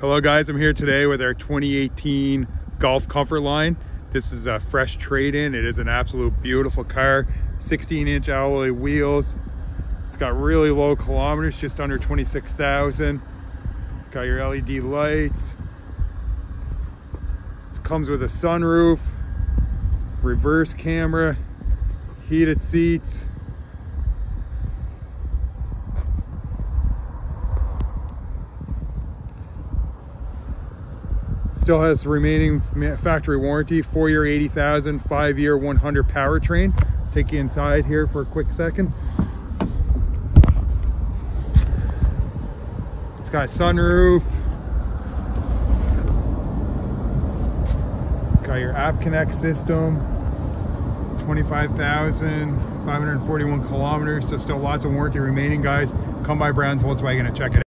Hello guys, I'm here today with our 2018 Golf Comfortline. This is a fresh trade-in. It is an absolute beautiful car. 16 inch alloy wheels. It's got really low kilometers, just under 26,000. Got your LED lights. This comes with a sunroof, reverse camera, heated seats. Still has remaining factory warranty, four year 80,000, five year 100 powertrain. Let's take you inside here for a quick second. It's got sunroof. Got your App Connect system. 25,541 kilometers. So still lots of warranty remaining, guys. Come by Brown's Volkswagen and check it out.